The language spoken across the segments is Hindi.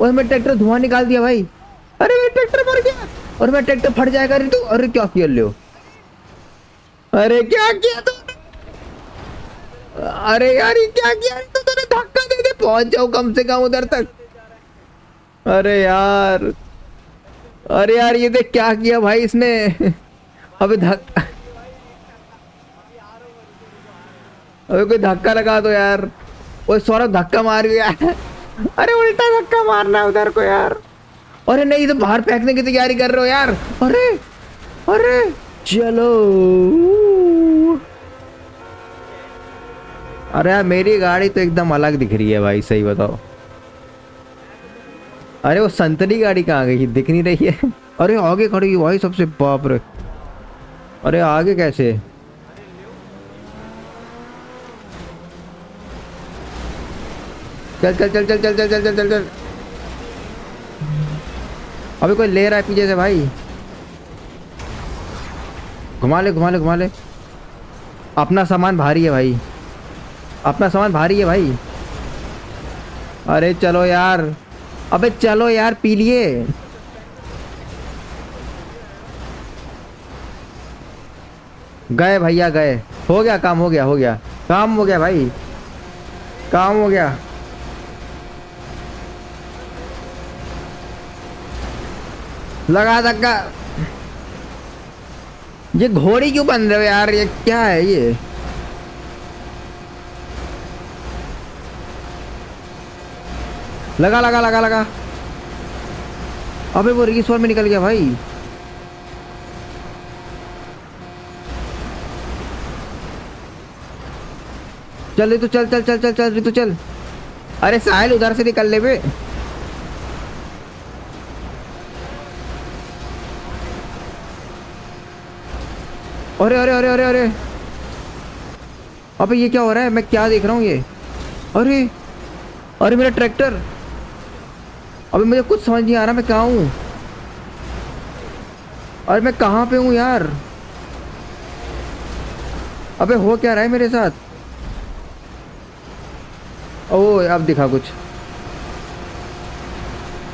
ओए मैं ट्रैक्टर धुआँ निकाल दिया भाई। अरे मेरा ट्रैक्टर मर गया। और मैं ट्रैक्टर फट जाएगा अरे तू अरे क्या किया ले। अरे क्या किया तू अरे यार ये क्या किया तू तूने धक्का दे दे, पहुँच जाओ कम से कम उधर तक। अरे यार अरे यार ये देख क्या किया भाई इसने। अबे धक्का अबे कोई धक्का लगा दो यार। वो सौरभ धक्का मार गया। अरे उल्टा धक्का मारना उधर को यार। अरे नहीं तो बाहर फेंकने की तैयारी कर रहे हो यार। अरे अरे, चलो। अरे यार, मेरी गाड़ी तो एकदम अलग दिख रही है भाई, सही बताओ। अरे वो संतरी गाड़ी कहाँ गई? दिख नहीं रही है। अरे आगे खड़ी हुई, भाई सबसे बाप रे। अरे आगे कैसे? चल चल चल चल चल चल चल चल चल चल। अभी कोई ले रहा है पीछे से भाई। घुमा ले घुमा ले घुमा ले। अपना सामान भारी है भाई। अपना सामान भारी है भाई। अरे चलो यार। अबे चलो यार, पी लिए। गए भैया, गए। हो गया, काम हो गया हो गया। काम हो गया भाई। काम हो गया। लगा धक्का। ये घोड़ी क्यों बन रहे हो यार? ये क्या है ये? लगा लगा लगा लगा। अबे वो रिगिस्वर में निकल गया भाई। चल तो चल चल चल चल चल तो चल। अरे साहिल उधर से निकल ले बे अरे अरे अरे अरे अरे। अबे, ये क्या हो रहा है? मैं क्या देख रहा हूँ ये? अरे अरे, मेरा ट्रैक्टर। अबे, मुझे कुछ समझ नहीं आ रहा, मैं कहाँ हूँ? अरे, मैं कहाँ पे हूँ यार? अबे, हो क्या रहा है मेरे साथ? ओ, अब दिखा कुछ।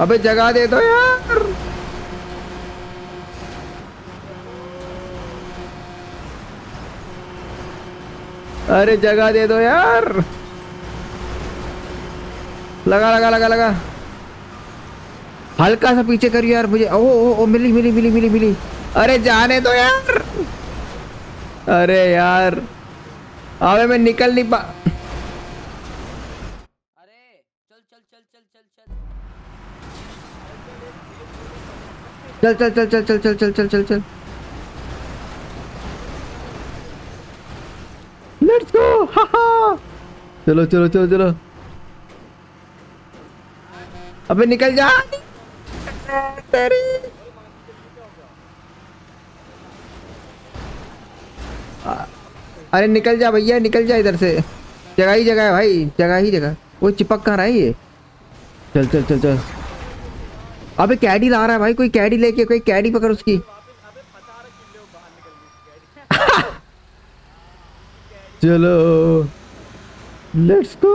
अबे, जगा दे दो यार। अरे जगह दे दो यार लगा लगा लगा लगा हल्का सा पीछे करियो यार मुझे ओ ओ ओ मिली मिली मिली मिली मिली अरे जाने दो यार अरे यार अबे मैं निकल नहीं पा अरे चल चल चल चल चल चल चल चल चल चल चल चल चल चल। अबे निकल जा। तेरी। अरे निकल जा भैया निकल जा इधर से। जगह ही जगह है भाई जगह ही जगह। वो चिपक कहाँ रहा है ये? चल चल चल चल। अबे कैडी ला रहा है भाई कोई कैडी लेके कोई कैडी पकड़ उसकी। चलो। लेट्स गो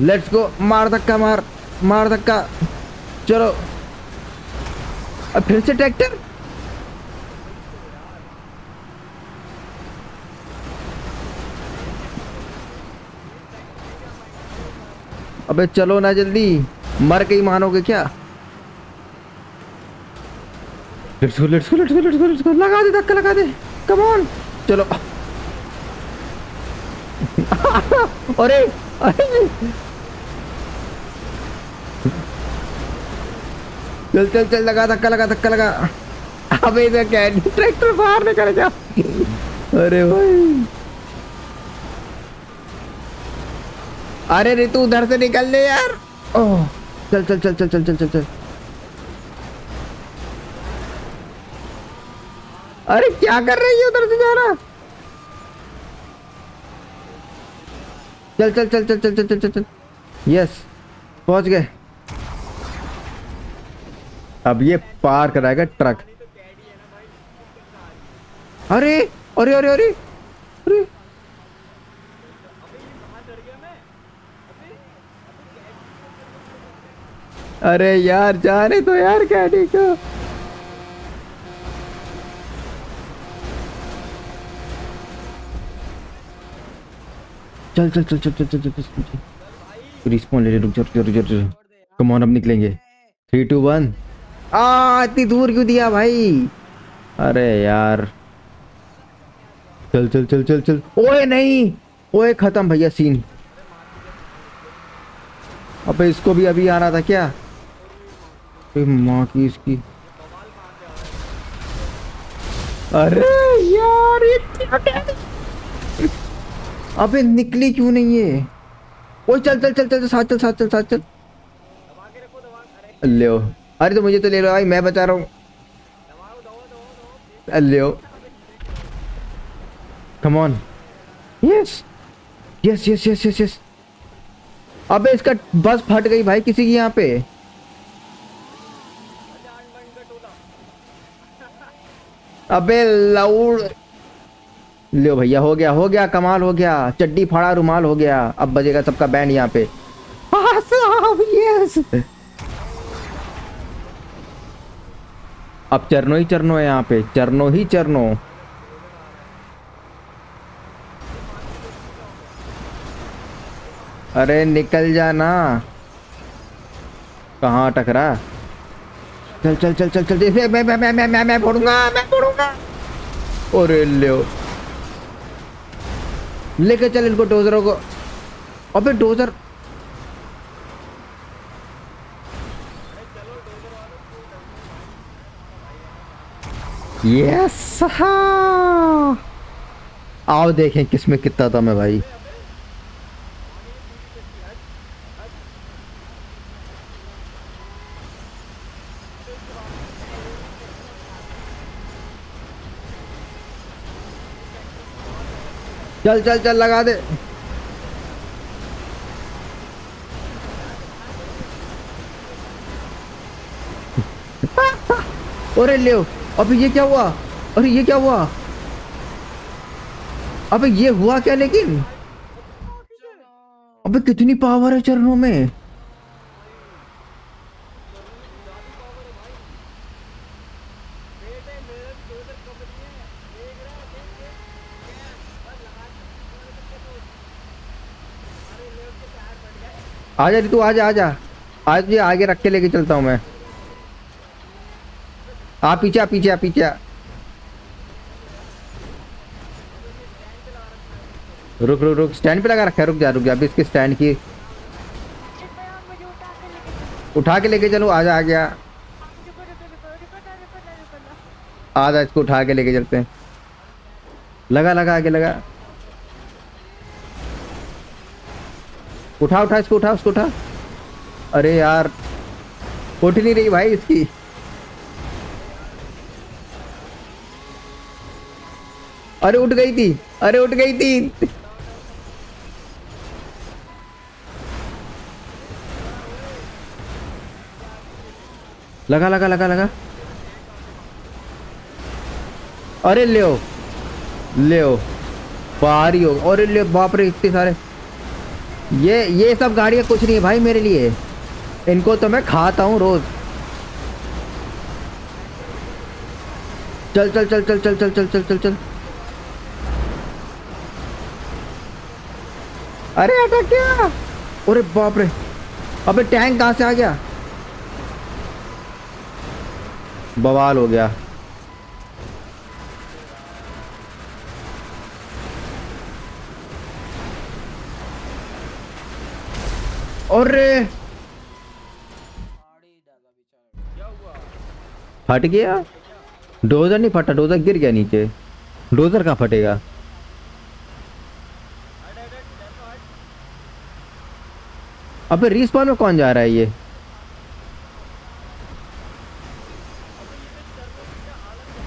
लेट्स गो मार धक्का, मार मार धक्का। चलो। अब फिर से ट्रैक्टर अबे चलो ना जल्दी। मर के ही मानोगे क्या? Let's go let's go let's go let's go let's go लगा दे, धक्का लगा दे। कम ऑन चलो। अरे चल चल चल, लगा, धक्का लगा धक्का लगा। अबे, इधर क्या ट्रैक्टर बाहर निकल जा अरे भाई। अरे, ऋतु उधर से निकल ले यार। ओह। चल चल चल चल चल चल चल चल। अरे क्या कर रही है उधर से जाना चल चल चल चल चल चल चल चल चल। यस पहुँच गए। अब ये पार कराएगा ट्रक। अरे अरे अरे अरे अरे। अरे यार जाने तो यार कैडी को। चल चल चल चल चल चल चल रिस्पॉन ले ले रुक जा रुक जा कम ऑन अब निकलेंगे थ्री टू वन आ इतनी दूर क्यों दिया भाई अरे यार चल चल चल चल चल ओए नहीं ओए खत्म भैया सीन अबे इसको भी अभी आ रहा था क्या माँ की इसकी अरे यार ये क्या अबे निकली क्यों नहीं है ओ चल चल चल चल साथ चल साथ चल साथ, चल। ले अरे तो मुझे तो ले लो भाई, मैं बचा रहा हूँ। ले ओ come on yes yes yes yes yes yes अबे इसका बस फट गई भाई किसी की यहाँ पे। अबे लाउड। लो भैया हो गया हो गया कमाल हो गया चड्डी फाड़ा रुमाल हो गया अब बजेगा सबका बैंड यहाँ पे हाँ अब चरनो ही चरनो है यहाँ पे चरनो ही चरनो अरे निकल जाना कहाँ टकरा चल चल चल चल चल मैं मैं मैं मैं मैं मैं मैं फोड़ूँगा मैं फोड़ूँगा अरे ले लेके चल इनको डोजरों को। अबे डोजर यस आओ देखें किसमें कितना दम है भाई। चल चल चल, लगा दे। अरे ले अबे ये क्या हुआ? अरे ये क्या हुआ? अबे ये हुआ क्या लेकिन? अबे कितनी पावर है चरणों में? आजा तू आजा आजा। आज ये आगे रख के लेके चलता हूँ मैं। आ, पीछे आ पीछे आ पीछे आ। रुक रुक रुक। स्टैंड पे लगा रखा है, रुक जा रुक जा। अभी इसके स्टैंड की। उठा के लेके चलो, आजा, आ गया। आजा, इसको उठा के लेके चलते हैं। लगा लगा, आगे लगा। उठा उठा, इसको उठा, उसको उठा। अरे यार, उठ नहीं रही भाई इसकी। अरे उठ गई थी, अरे उठ गई थी। लगा लगा लगा लगा। अरे ले ओ ले बाहरी हो अरे ले बाप रे, इतने सारे। ये ये सब गाड़ियाँ कुछ नहीं है भाई मेरे लिए। इनको तो मैं खाता हूँ रोज। चल चल चल चल चल चल चल चल चल चल। अरे अटक गया अरे बाप रे। अबे टैंक कहाँ से आ गया? बवाल हो गया। अरे फट गया? डोजर नहीं फटा, डोजर गिर गया नीचे। डोजर कहाँ फटेगा? अबे, रिस्पॉन में कौन जा रहा है ये?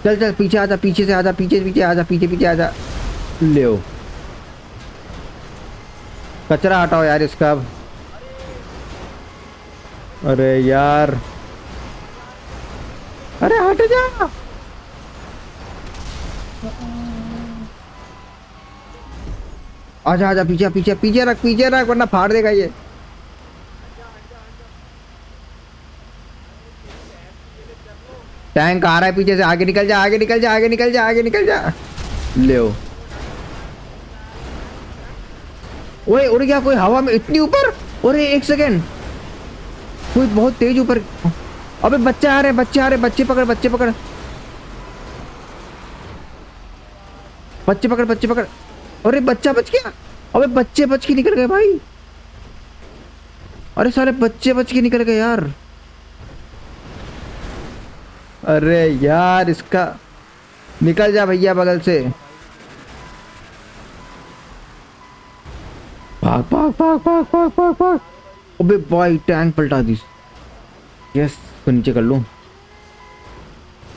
चल चल, पीछे आजा पीछे से आजा पीछे पीछे आजा पीछे पीछे आजा ले कचरा हटाओ यार इसका अरे यार। अरे हट जा। आजा आजा, पीछे पीछे पीछे रख पीछे रख, वरना फाड़ देगा ये। टैंक आ रहा है पीछे से, आगे निकल जा, आगे निकल जा, आगे निकल जा, आगे निकल जा। ले ओए, उड़ गया कोई हवा में इतनी ऊपर? अरे, एक सेकेंड। कोई बहुत तेज ऊपर। अबे बच्चे आ रहे बच्चे आ रहे बच्चे पकड़ बच्चे पकड़। बच्चे पकड़ बच्चे पकड़। अरे बच्चा बच गया। अबे बच्चे बच के निकल गए भाई। अरे सारे बच्चे बच के निकल गए यार। अरे यार, इसका निकल जा भैया बगल से। भाग भाग भाग भाग भाग भाग भाग। अबे भाई टैंक पलटा दी यस तो नीचे कर लूँ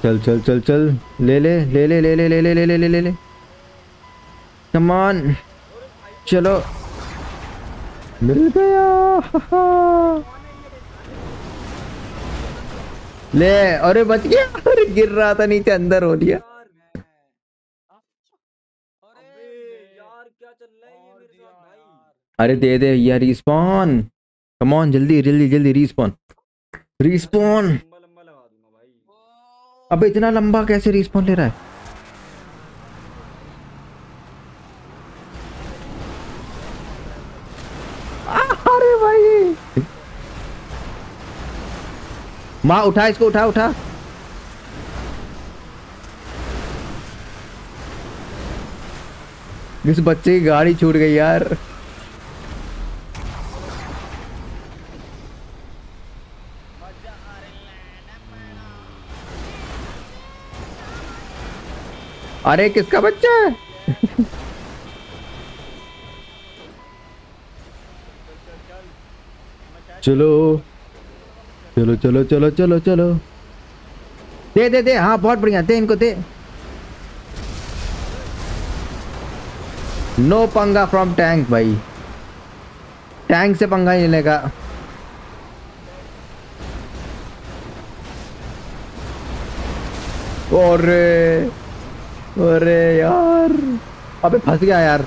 चल चल चल चल ले ले ले ले ले ले ले ले ले ले ले ले ले कमान चलो मिल गया ले अरे बच गया अरे गिर रहा था नीचे अंदर हो लिया अरे है दे दे यार रिस्पॉन कमॉन जल्दी जल्दी जल्दी रिस्पॉन रिस्पॉन अबे इतना लंबा कैसे रिस्पॉन ले रहा है? अरे भाई। माँ उठा इसको उठा उठा। इस बच्चे की गाड़ी छूट गई यार। अरे, किसका बच्चा है? चलो। चलो चलो चलो चलो चलो। दे दे दे हाँ बहुत बढ़िया, दे इनको, दे। नो पंगा फ्रॉम टैंक भाई। टैंक से पंगा ही लेगा। अरे अरे यार। अबे फंस गया यार।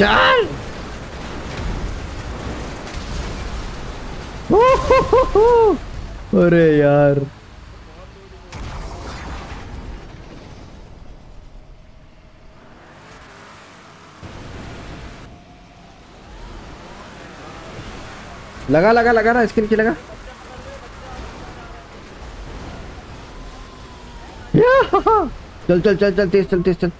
चल अरे यार। लगा लगा लगा ना इसके की लगा! चल चल चल चल, तेज चल तेज चल।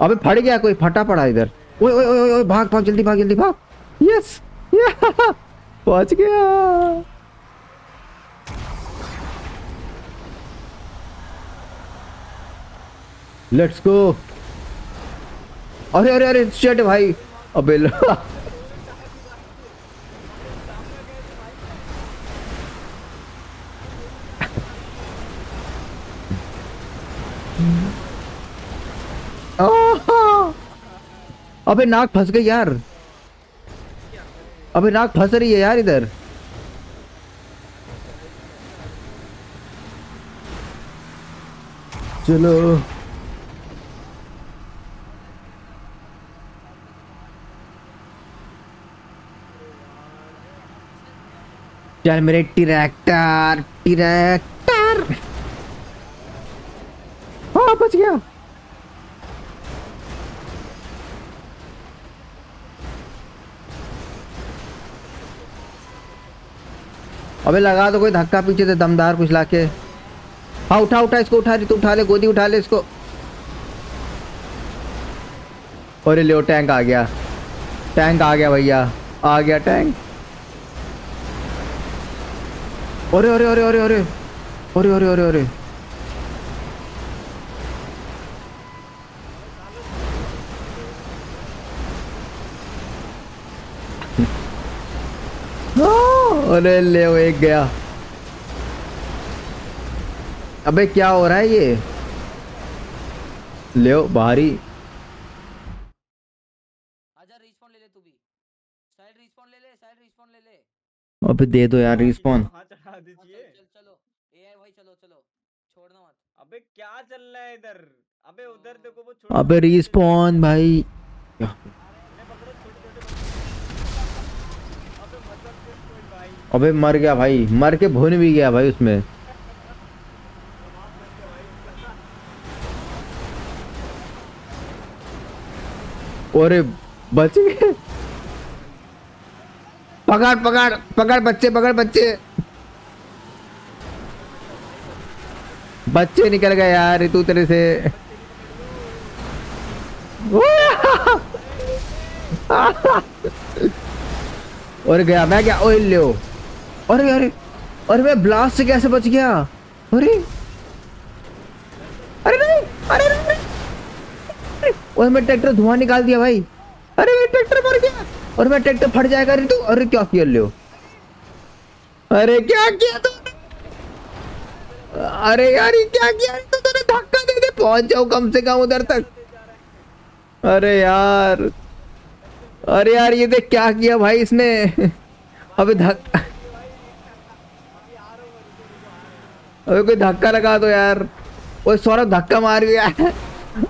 अबे फट गया कोई, फटा पड़ा इधर। ओए ओए ओए भाग भाग, जल्दी भाग जल्दी भाग। यस पहुँच गया। लेट्स गो अरे अरे अरे शेट भाई। अबे! अबे, नाक फंस गई यार। अबे, नाक फंस रही है यार इधर। चलो। चल मेरे ट्रैक्टर ट्रैक्टर। हाँ बच गया। अबे लगा तो कोई धक्का पीछे से, दमदार कुछ लाके। हाँ उठा उठा, इसको उठा रही तू उठा ले, गोदी उठा ले इसको। अरे लियो, टैंक आ गया। टैंक आ गया भैया। आ गया टैंक। अरे अरे अरे अरे अरे। अरे अरे अरे अरे। हाँ, अरे ले वो एक गया। अबे क्या हो रहा है ये? ले बाहरी आजा ले ले तू भी। साइड रिस्पॉन ले ले साइड रिस्पॉन ले ले। अबे दे दो यार रिस्पॉन हाँ चढ़ा हाँ, दीजिए। चल चल चलो ए भाई चलो चलो छोड़ना मत। अबे क्या चल रहा है इधर? अबे उधर देखो वो छोटे अबे रिस्पॉन मतलब भाई। अबे मर गया भाई। मर के भुन भी गया भाई उसमें। अरे बच गए। पकड़ पकड़ पकड़ बच्चे पकड़ बच्चे। बच्चे निकल गए यार ऋतु तेरे से। और गया मैं क्या ओए लो अरे अरे अरे मैं ब्लास्ट से कैसे बच गया? अरे। अरे नहीं अरे नहीं, ओए मैं ट्रैक्टर धुआँ निकाल दिया भाई। अरे मैं ट्रैक्टर मर गया। और मैं ट्रैक्टर फट जाएगा ऋतु अरे क्या किया लो अरे क्या किया तू? अरे यार, ये क्या किया? तू तूने धक्का दे दे, पहुँच जाओ कम से कम उधर तक। अरे यार अरे यार, ये देख क्या किया भाई इसने। अबे धक्का अबे कोई धक्का लगा दो यार। ओए, सौरभ धक्का मार गया।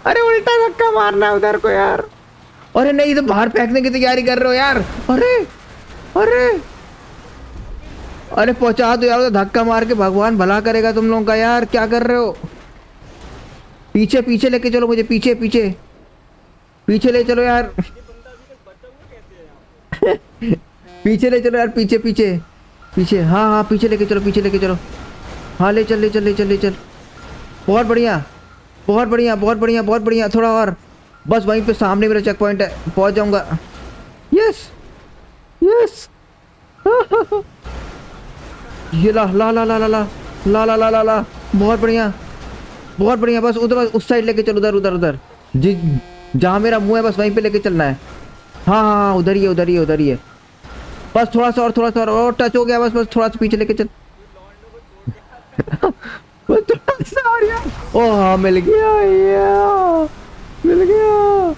अरे उल्टा धक्का मारना उधर को यार। अरे नहीं तो बाहर फेंकने की तैयारी कर रहे हो यार। अरे अरे। अरे पहुँचा दो यार धक्का मार के भगवान भला करेगा तुम लोगों का यार, क्या कर रहे हो? पीछे पीछे लेके चलो मुझे, पीछे पीछे। पीछे ले चलो यार। पीछे ले चलो यार, पीछे पीछे। पीछे हाँ हाँ पीछे लेके चलो, पीछे लेके चलो। हाँ ले चल ले चल ले चल ले चल। बहुत बढ़िया बहुत बढ़िया बहुत बढ़िया बहुत बढ़िया, थोड़ा और। बस वहीं पे सामने मेरा चेक पॉइंट है, पहुँच जाऊँगा। यस यस ये ला ला ला ला ला ला ला ला ला ला ला बहुत बढ़िया बहुत बढ़िया बस उधर उस साइड लेके चलो उधर उधर उधर जी जहाँ मेरा मुँह है बस वहीं पे लेके चलना है हाँ हाँ हाँ उधर ही है उधर ही है उधर ही है बस थोड़ा सा और थोड़ा सा और, टच हो गया बस बस थोड़ा सा पीछे लेके चल बस थोड़ा सा और यार ओ हाँ मिल गया मिल गया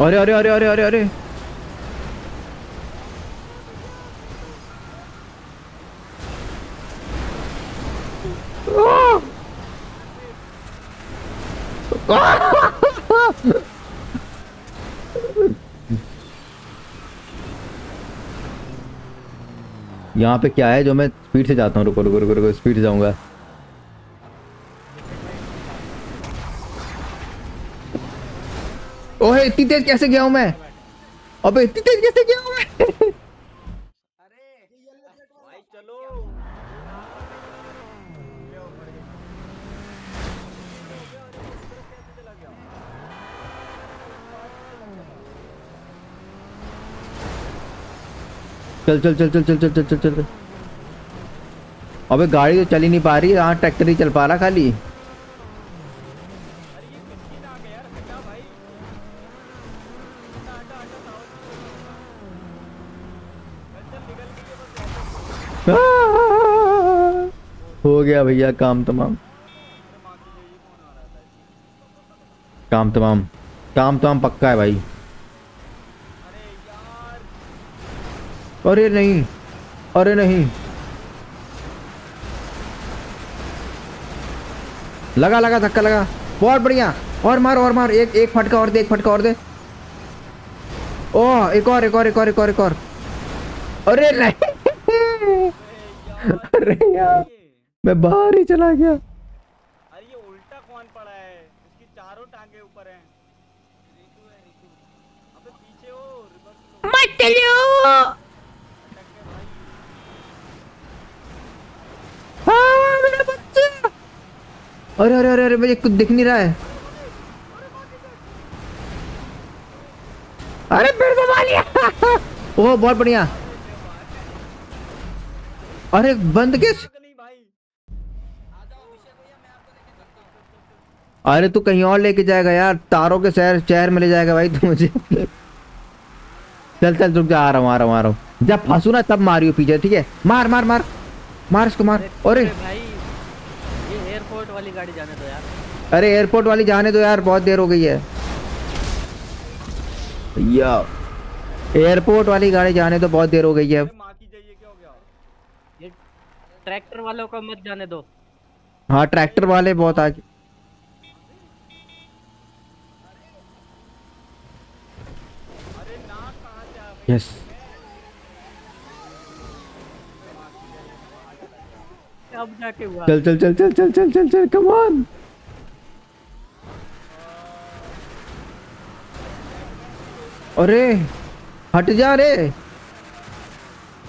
अरे अरे अरे अरे अरे अरे यहाँ पे क्या है जो मैं स्पीड से जाता हूँ? रुको रुको रुको रुको स्पीड से जाऊँगा। ओहे, इतनी तेज कैसे गया हूँ मैं? अबे, इतनी तेज कैसे गया हूँ मैं? भाई चलो। चल चल चल चल चल चल चल चल चल अबे गाड़ी तो चल ही नहीं पा रही, यहाँ ट्रैक्टर ही चल पा रहा खाली। है हो गया भैया काम तमाम। काम तमाम। काम तमाम पक्का है भाई अरे यार अरे नहीं अरे नहीं। लगा लगा धक्का लगा। बहुत बढ़िया। और मार और मार। एक एक फटका और दे एक फटका और दे। ओह एक और एक और एक और एक और एक और। अरे नहीं। अरे यार मैं बाहर ही चला गया। अरे ये उल्टा कौन पड़ा है? इसकी चारों टांगे ऊपर हैं। रितु है रितु अबे पीछे हो रिवर्स मत चलो अटक गए भाई हाँ, मेरा बच्चा अरे अरे अरे अरे, मुझे कुछ दिख नहीं रहा है। अरे फिर दबा लिया ओह, बहुत बढ़िया। अरे, बंद किस? अरे, तू कहीं और लेके जाएगा यार। तारों के शहर शहर में ले जाएगा भाई तू मुझे। चल चल, रुक जा। आ रहा हूँ, आ रहा हूँ, आ रहा हूँ। जब फंसू ना, तब मारियो पीछे, ठीक है? मार मार मार। मार इसको, मार। अरे भाई वाली गाड़ी जाने दो यार। अरे एयरपोर्ट वाली जाने दो यार बहुत देर हो गई है। या एयरपोर्ट वाली गाड़ी जाने तो बहुत देर हो गई है। अब अरे माँ की जाइए क्या हो गया? ये ट्रैक्टर वालों को मत जाने दो। हाँ ट्रैक्टर वाले बहुत आगे अरे ना कहाँ से आ गई यस अब जाके हुआ चल चल चल चल चल चल चल चल कम ऑन अरे, हट जा रे।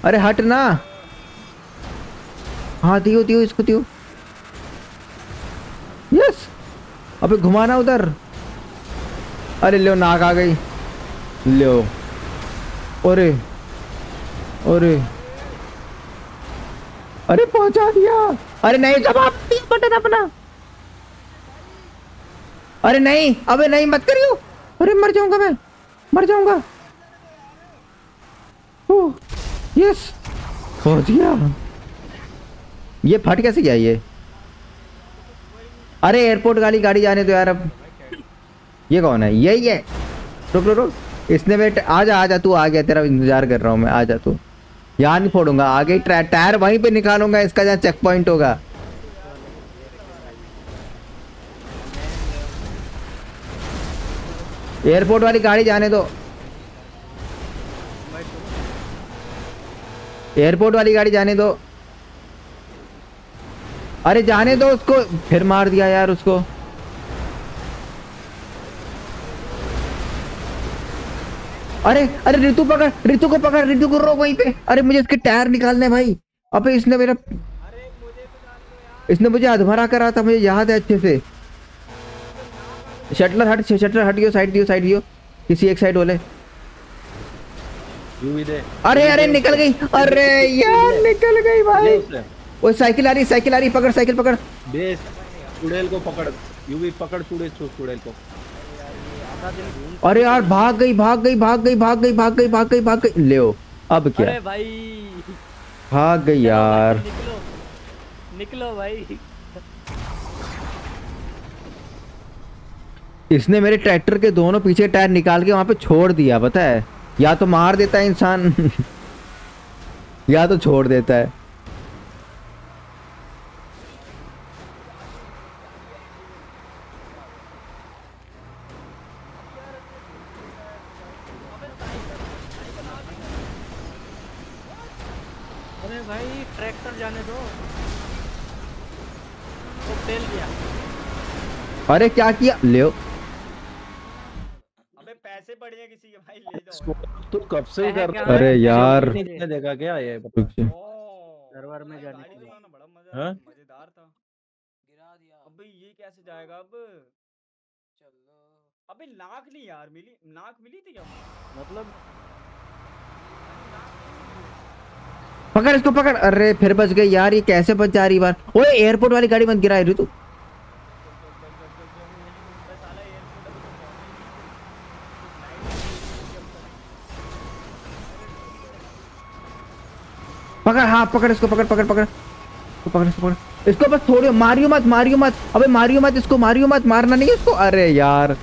अरे, हट ना। हाँ दियो दियो इसको दियो यस अबे घुमाना उधर। अरे लो नाक आ गई। लो अरे अरे। अरे पहुँचा दिया। अरे नहीं। जवाब दिया बटन अपना। अरे नहीं अबे नहीं मत करियो। अरे मर जाऊँगा मैं मर जाऊँगा। Oh yes. पहुँच गया ये फट कैसे गया ये? अरे एयरपोर्ट वाली गाड़ी जाने दो यार अब। ये कौन है? यही है। रुक रुक रुक। इसने वेट आ जा आ जा तू आ गया तेरा इंतज़ार कर रहा हूँ मैं। आ जा तू। यहाँ नहीं फोड़ूँगा, आगे टायर वहीं पे निकालूँगा, इसका जहाँ चेक पॉइंट होगा। एयरपोर्ट वाली गाड़ी जाने दो। एयरपोर्ट वाली गाड़ी जाने दो। अरे जाने दो उसको, फिर मार दिया यार उसको। अरे अरे ऋतु पकड़ ऋतु को पकड़ ऋतु को रोक वहीं पे। अरे मुझे इसके टायर निकालने भाई। अबे इसने मेरा इसने मुझे अधमरा करा था मुझे याद है अच्छे से। शटलर हट शटलर हट गयो साइड दियो साइड दियो किसी एक साइड बोले अरे अरे निकल गई। अरे यार निकल गई भाई। वो साइकिल आ रही साइकिल आ रही पकड़ साइकिल पकड़। बेस चुड़ैल को पकड़। यूवी पकड़ चुड़ैल चुड़ैल को। अरे यार भाग गई भाग गई भाग गई भाग गई भाग गई भाग गई भाग गई। ले अब क्या? अरे भाई। भाग गई यार। निकलो निकलो भाई। इसने मेरे ट्रैक्टर के दोनों पीछे टायर निकाल के वहाँ पे छोड़ दिया पता है? या तो मार देता है इंसान या तो छोड़ देता है अरे भाई ट्रैक्टर जाने दो तो तेल दिया अरे क्या किया? ले अबे पैसे पड़े हैं किसी के भाई ले जाओ इसको तू कब से कर है? अरे यार। किसने देखा क्या ये सर्वर में जाने के लिए। चलाना बड़ा मज़ा हाँ? मज़ेदार था। गिरा दिया। अबे ये कैसे जाएगा अब? चलो। अबे नाक नहीं यार मिली नाक मिली थी क्या मतलब पकड़ इसको पकड़। अरे फिर बच गई यार ये कैसे बच जा रही बार? ओए एयरपोर्ट वाली गाड़ी मत गिरा रही तू बस साला एयरपोर्ट पकड़ हाँ पकड़ इसको, पकड़ पकड़ पकड़। इसको पकड़ इसको पकड़। इसको बस थोड़ी, मारियो मत मारियो मत। अबे, मारियो मत, इसको मारियो मत, मारना नहीं है इसको। अरे यार।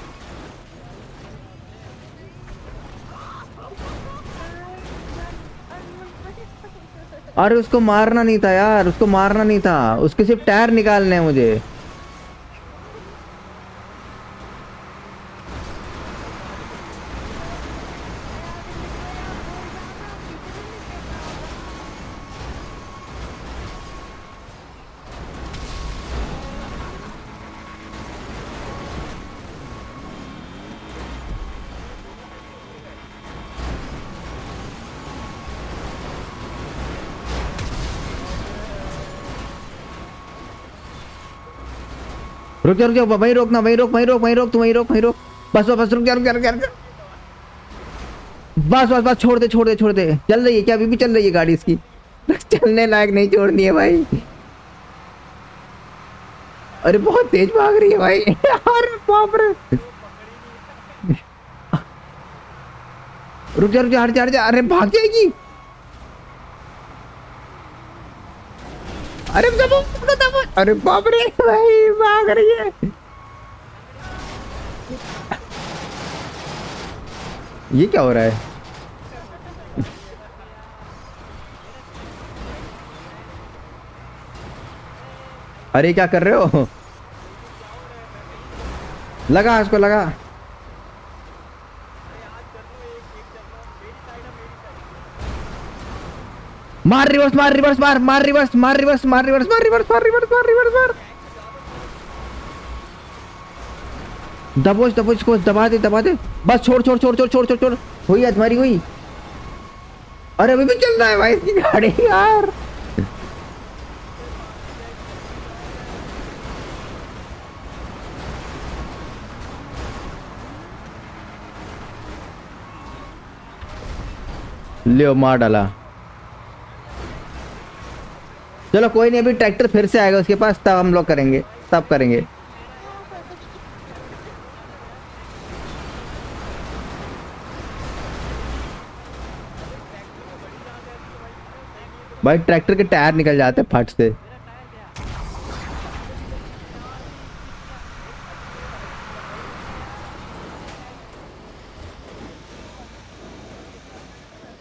अरे, उसको मारना नहीं था यार, उसको मारना नहीं था। उसके सिर्फ़ टायर निकालने हैं मुझे। रुक जा रुक जा, वहीं रोकना, वहीं रोक वहीं रोक वहीं रोक, तू वहीं रोक वहीं रोक। बस बस बस, रुक जा रुक जा रुक जा। बस बस बस, छोड़ दे छोड़ दे छोड़ दे। चल रही है क्या? अभी भी चल रही है गाड़ी इसकी। चलने लायक नहीं छोड़नी है भाई। अरे, बहुत तेज भाग रही है भाई। अरे, बाप रे। रुक जा रुक जा, हट जा हट जा। अरे, भाग जाएगी। अरे दबो दबो अरे बाप रे, भाई, भाग रही है। ये क्या हो रहा है? अरे क्या कर रहे हो? लगा इसको, लगा। मार रिवर्स मार रिवर्स मार मार रिवर्स मार रिवर्स मार रिवर्स मार रिवर्स मार रिवर्स मार रिवर्स मार। दबोच दबोच इसको दबा दे दबा दे। बस छोड़ छोड़ छोड़ छोड़ छोड़ छोड़ छोड़। हुई है तुम्हारी हुई। अरे अभी भी चल रहा है भाई, इसकी गाड़ी, यार। लियो मार डाला। चलो कोई नहीं, अभी ट्रैक्टर फिर से आएगा, उसके पास तब हम लोग करेंगे, तब करेंगे। भाई ट्रैक्टर के टायर निकल जाते फट से।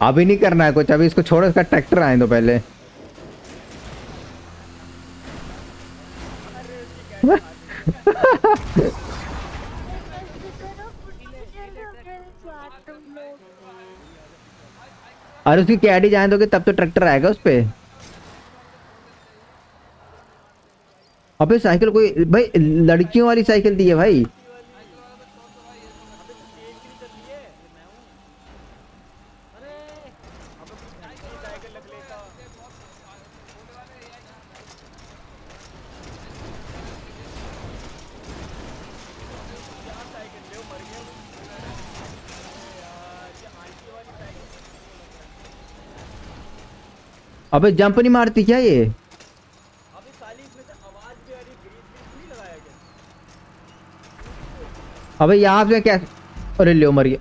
अभी नहीं करना है कुछ, अभी इसको छोड़ो, इसका ट्रैक्टर आए तो पहले। उसकी कैडी जाने दोगे, तब तो ट्रैक्टर आएगा उस पर अबे साइकिल कोई भाई, लड़कियों वाली साइकिल दी है भाई। अबे जंप नहीं मारती क्या ये? अबे साली इसमें से आवाज़ भी आ रही ग्रीन नहीं लगाया क्या अबे यहाँ पे क्या? अरे लियो मर गया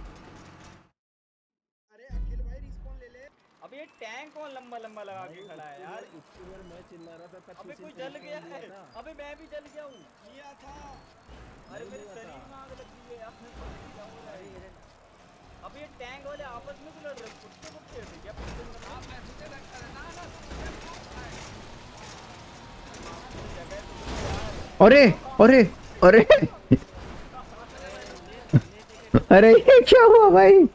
अरे अरे अरे। अरे ये क्या हुआ भाई?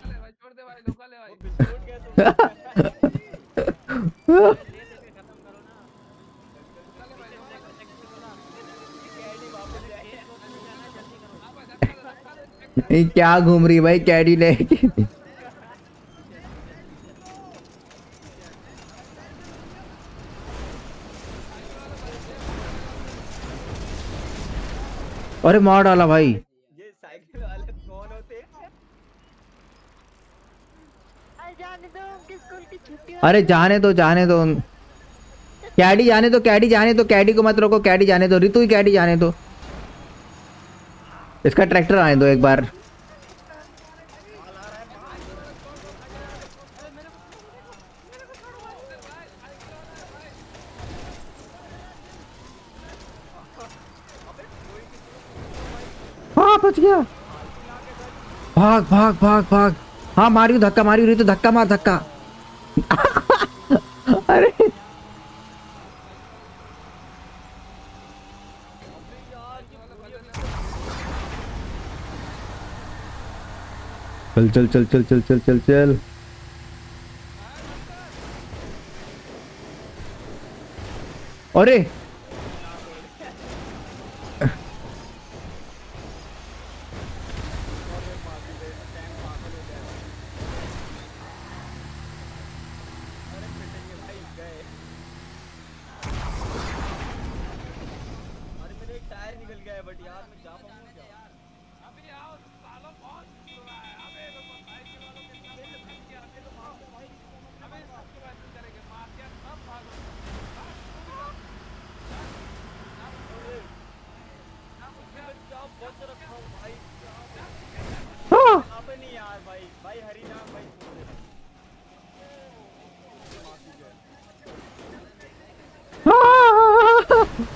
क्या घूम रही भाई कैडी लेके? अरे मार डाला भाई। ये साइकिल वाले कौन होते हैं? जाने दो उनकी स्कूल की छुट्टी अरे जाने दो जाने दो। कैडी जाने दो कैडी जाने दो कैडी को मत रोको कैडी जाने दो रितु ही कैडी जाने दो। इसका ट्रैक्टर आने दो एक बार। हाँ बच गया? भाग भाग भाग भाग। हाँ मारियो, धक्का मारियो रितु धक्का मार, धक्का। अरे। चल चल चल चल चल चल चल चल। अरे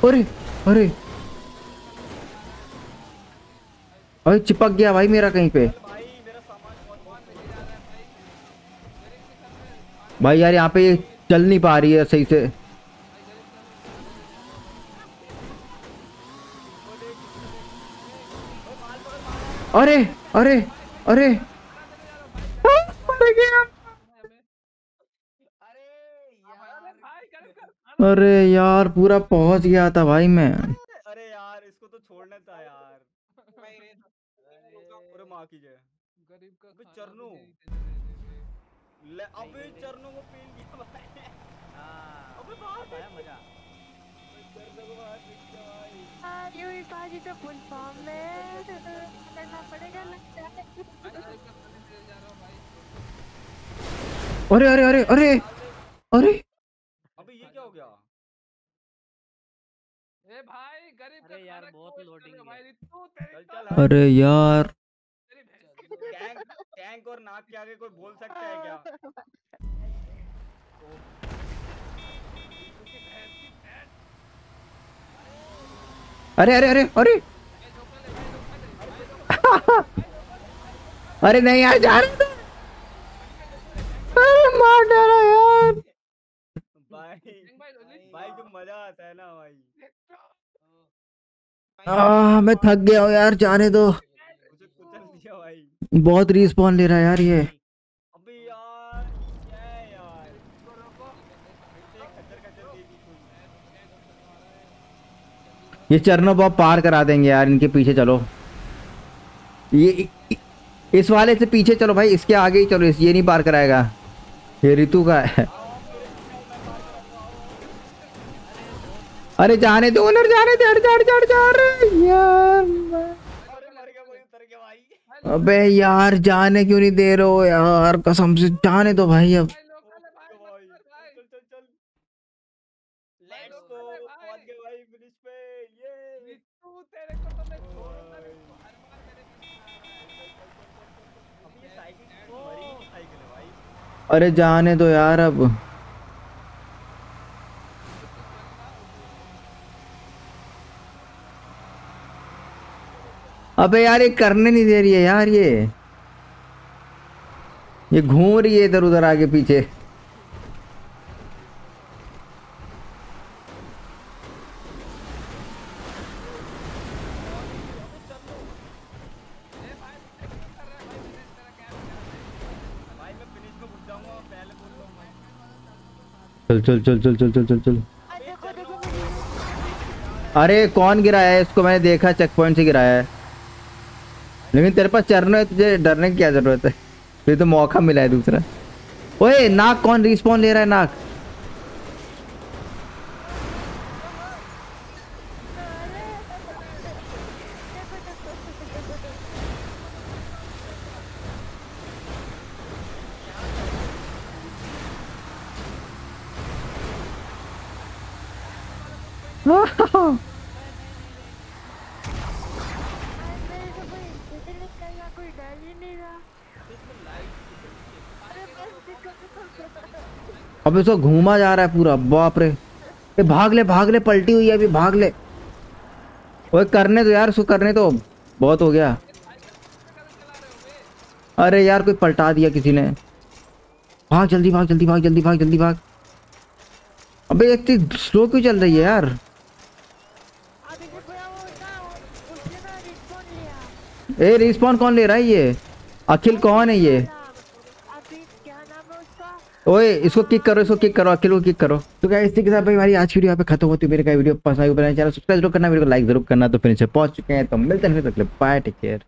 अरे अरे। अरे चिपक गया भाई मेरा कहीं पे। भाई यार यहाँ पे ये चल नहीं पा रही है सही से। अरे अरे अरे। अरे यार पूरा पहुँच गया था भाई मैं। अरे यार इसको तो छोड़ना था यार। अरे माँ की जय। अबे चरनू। ले अबे चरनू को पील भाई। अबे बाहर आया मज़ा। को हाँ, तो फुल फॉर्म में करना पड़ेगा लगता है अरे अरे अरे अरे। अरे। अरे यार, बहुत कर है। अरे यार। टैंक टैंक और नाक के आगे कोई बोल सकता है क्या? अरे अरे अरे अरे। अरे नहीं यार जा रहे थे। अरे मार डाला यार। भाई। भाई जो मज़ा आता है ना भाई। आ, मैं थक गया हूँ यार जाने दो। बहुत रिस्पॉन ले रहा है यार ये। ये चरणों बॉब पार करा देंगे यार इनके पीछे चलो। ये इस वाले से पीछे चलो भाई इसके आगे ही चलो इस ये नहीं पार कराएगा। ये ऋतु का है। अरे जाने दो उधर, जाने दे, अरे जाड़ जाड़ जा रहे यार अबे यार, जाने क्यों नहीं दे रहे हो यार? कसम से, जाने दो भाई अब। अरे जाने दो यार अब। अबे यार ये करने नहीं दे रही है यार ये। ये घूम रही है इधर उधर आगे पीछे। चल चल चल चल चल चल चल चल। अरे कौन गिराया है? इसको मैंने देखा चेक पॉइंट से गिराया है। लेकिन तेरे पास चरण है, तुझे डरने की क्या ज़रूरत है? तुझे तो मौका मिला है दूसरा। ओए, नाक कौन रिस्पॉन ले रहा है, नाक? मेरे को कोई इंसिडेंट करना कोई डर ही नहीं रहा अरे बस देखो अब इसको घूमा जा रहा है पूरा, बाप रे। ए, भाग ले भाग ले, पलटी हुई है अभी, भाग ले। ओए, करने तो यार, उसको करने तो बहुत हो गया। अरे यार, कोई पलटा दिया किसी ने। भाग जल्दी भाग जल्दी भाग जल्दी भाग जल्दी, भाग। अबे इतनी स्लो क्यों चल रही है यार? वो वो- रिस्पॉन्ड ए रिस्पॉन कौन ले रहा है ये? अखिल कौन है ये अभी क्या नाम है उसका ओए, इसको किक करो, इसको किक करो, अकेले को किक करो। तो क्या इसी के साथ भाई हमारी आज वीडियो यहाँ पे खत्म होती है। मेरे का वीडियो पसंद आई चैनल सब्सक्राइब ज़रूर करना वीडियो को लाइक ज़रूर करना। तो फिर से पहुँच चुके हैं तो मिलते हैं फिर अगले बाय टेक केयर